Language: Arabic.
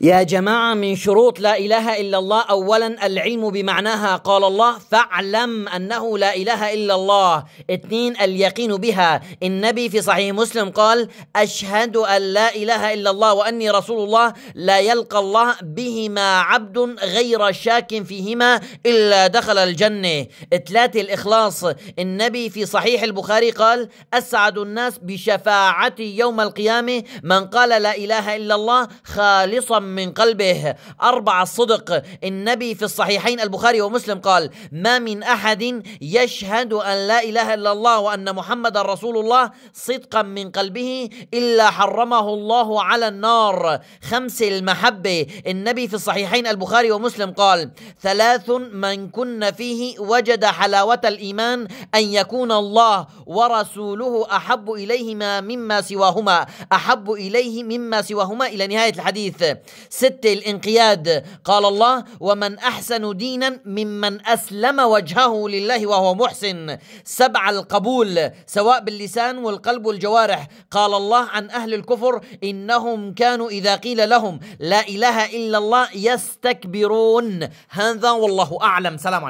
يا جماعة من شروط لا إله إلا الله أولا العلم بمعناها قال الله فاعلم أنه لا إله إلا الله. اثنين اليقين بها. النبي في صحيح مسلم قال أشهد أن لا إله إلا الله وأني رسول الله لا يلقى الله بهما عبد غير شاك فيهما إلا دخل الجنة. ثلاثة الإخلاص. النبي في صحيح البخاري قال أسعد الناس بشفاعتي يوم القيامة. من قال لا إله إلا الله خالصا من قلبه أربعة الصدق النبي في الصحيحين البخاري ومسلم قال ما من أحد يشهد أن لا إله إلا الله وأن محمد رسول الله صدقا من قلبه إلا حرمه الله على النار. خمس المحبة. النبي في الصحيحين البخاري ومسلم قال ثلاث من كن فيه وجد حلاوة الإيمان أن يكون الله ورسوله أحب إليهما مما سواهما أحب إليه مما سواهما. إلى نهاية الحديث. ستة الانقياد. قال الله ومن أحسن دينا ممن أسلم وجهه لله وهو محسن. سبع القبول سواء باللسان والقلب والجوارح. قال الله عن أهل الكفر إنهم كانوا إذا قيل لهم لا إله إلا الله يستكبرون. هذا والله أعلم. سلام عليكم.